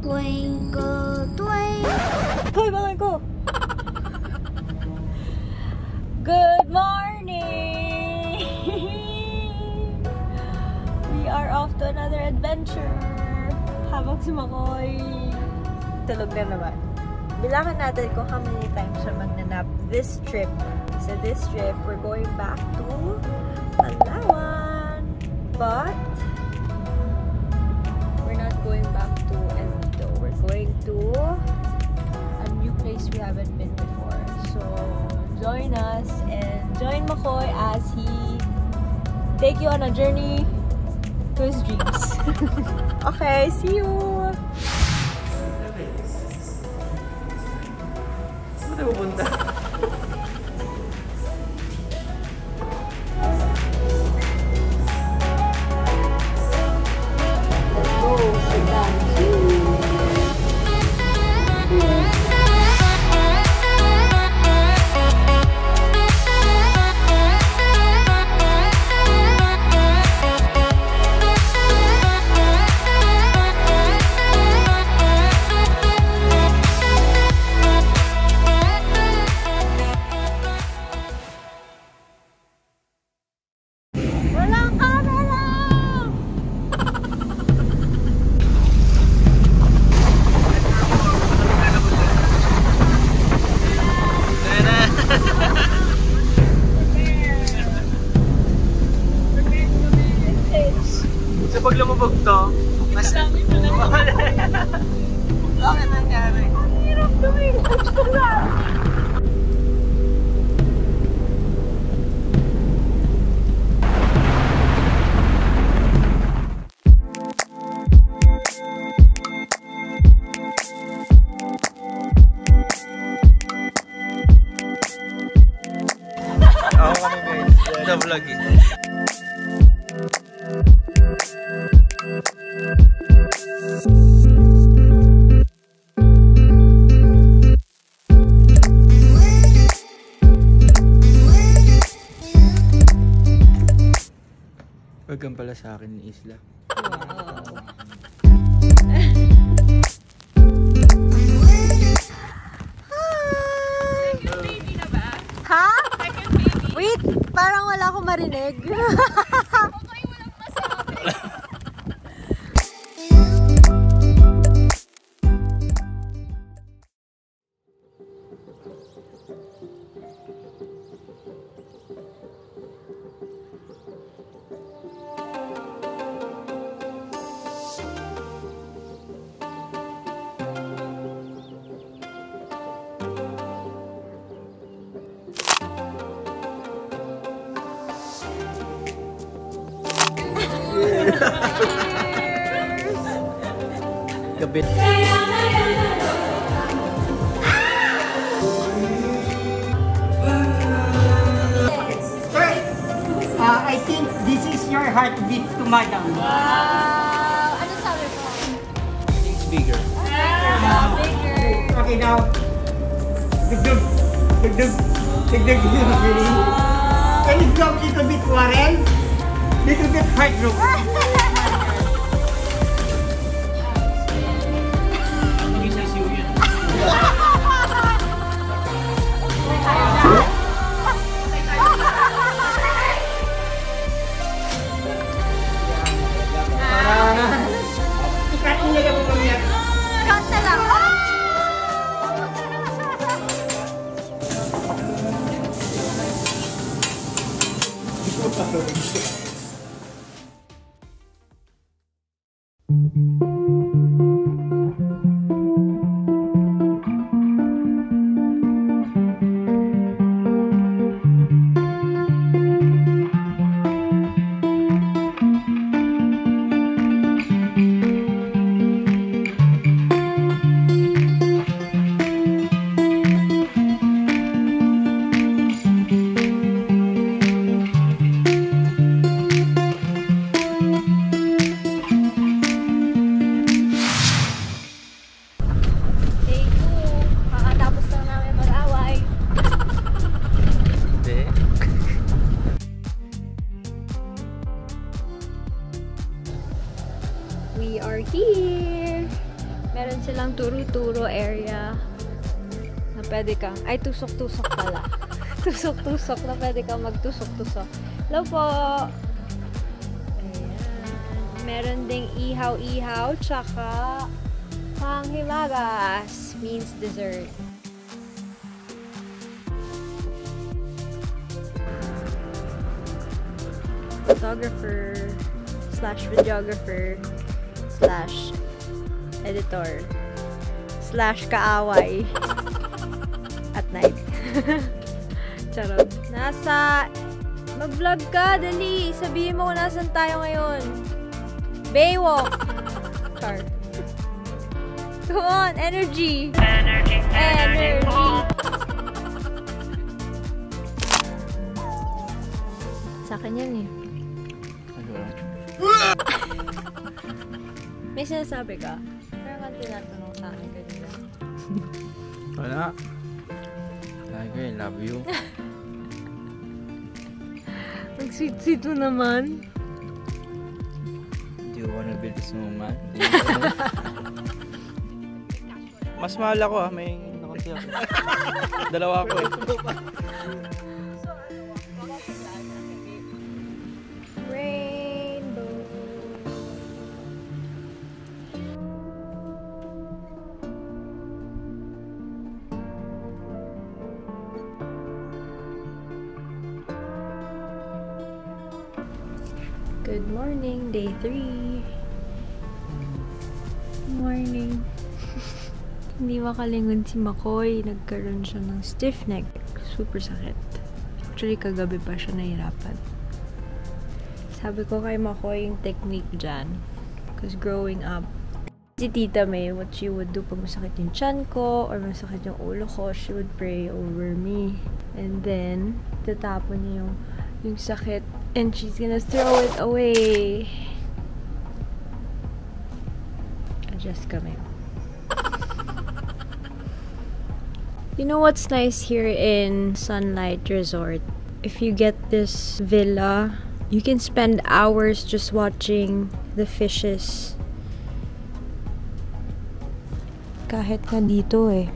Twinkle, twinkle. Hoy, balay ko! Good morning! We are off to another adventure. Habang si Makoy tulog na naman. Bilangan natin kung how many times siya magnanap this trip. So this trip, we're going back to Palawan. But, we're not going back to going to a new place we haven't been before. So, join us and join Makoy as he take you on a journey to his dreams. okay, see you! Saan tayo pupunta? Sa pag lumubog to, mas... Dami mo na Bakit nangyari? Hirap gawin. Ako kami guys. Sa vlog eh. Wag kang pala sa akin ni Isla. Ha? Wait, parang wala akong marinig. Gabit. Uh, I think this is your heartbeat to madam. Wow! Ano sabi mo? It's bigger. Okay, now. Dugdug. Dugdug. Dugdug. Dugdug. Can you go a little bit Warren? Little bit heartbroken. Day silang turo-turo area na pwede kang, ay tusok-tusok pala. tusok-tusok na pwede kang magtusok-tusok. Hello po! Ayan. Meron ding ihaw-ihaw, tsaka panghimagas means dessert. photographer slash videographer slash editor slash kaaway at night. Charot. Nasa mag-vlog ka, dali. Sabihin mo kung nasan tayo ngayon. Baywalk. Char. Come on, energy. Energy. Energy. Sa akin yan eh. May sinasabi ka? Pero nga tinatanong sa akin. Wala. Tiger, I love you. Ang sweet-sweet mo naman. Do you wanna build a snowman? Mas mahal ako ah, may nakunti ako. Dalawa ako eh. Good morning, day 3. Morning. Hindi makalingon si Makoy. Nagkaroon siya ng stiff neck. Super sakit. Actually, kagabi pa siya nahirapan. Sabi ko kay Makoy yung technique dyan. Because growing up, si Tita May, what she would do pag masakit yung chan ko or masakit yung ulo ko, she would pray over me. And then, tatapon niya yung, yung sakit and she's gonna throw it away. I'm just coming. You know what's nice here in Sunlight Resort? If you get this villa, you can spend hours just watching the fishes. Kahit nga dito eh.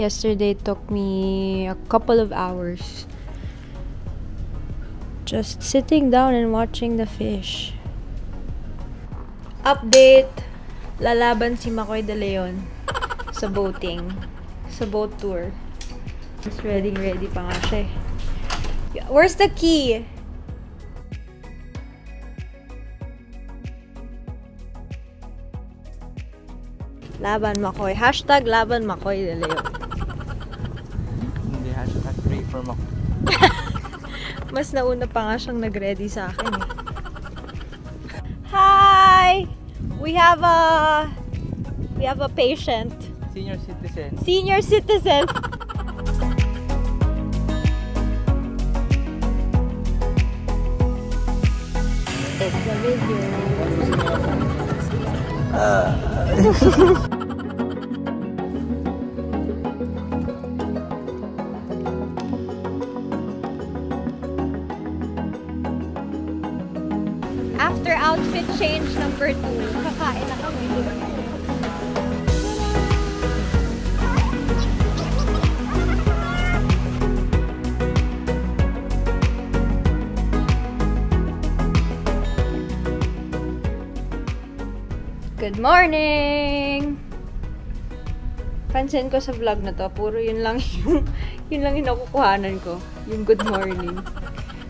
Yesterday took me a couple of hours just sitting down and watching the fish. Update! Lalaban si Makoy de Leon sa boating. Sa boat tour. Just ready, ready pa nga siya eh. Where's the key? Laban Makoy. Hashtag Laban Makoy de Leon. Hindi, hashtag pray for Mac. Mas nauna pa nga siyang nag-ready sa akin eh. Hi! We have a... We have a patient. Senior citizen. Senior citizen. It's a video. After outfit change number 2, kakain na kami. Good morning! Pansin ko sa vlog na to, puro yun lang yung, yun lang yung nakukuhanan ko. Yung good morning.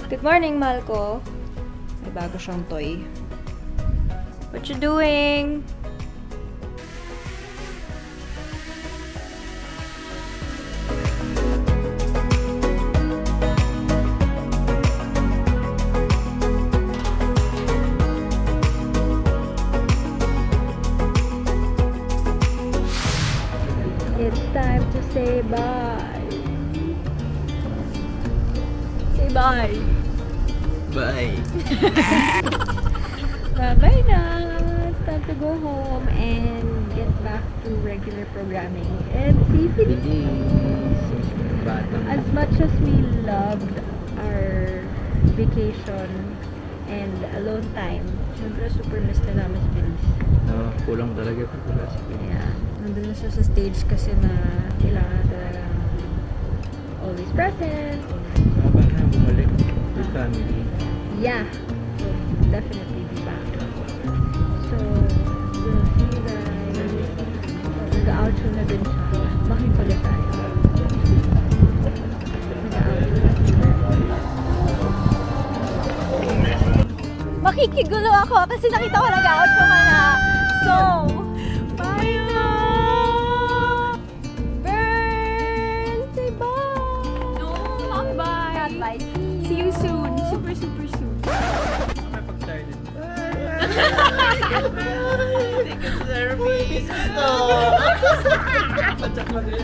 Good morning. May bago siyang toy. What you doing? Go home and get back to regular programming and see Philippines. As much as we loved our vacation and alone time, Siyempre, super miss na namin si Bill. No, kulang talaga pag wala si Bill. Yeah. Nandun na siya sa stage kasi na kailangan talaga always present. Haba na bumalik with family. Yeah. We'll definitely be back. So, Nag-outro na din siya. Makipalit tayo. Makikigulo ako kasi nakita ko nag-outro ka na. So, bye na! Burn! Say bye! No, not bye. Not bye. See you soon. Super, super soon. May pag-started. Take a service. Ito. Padyak pa din.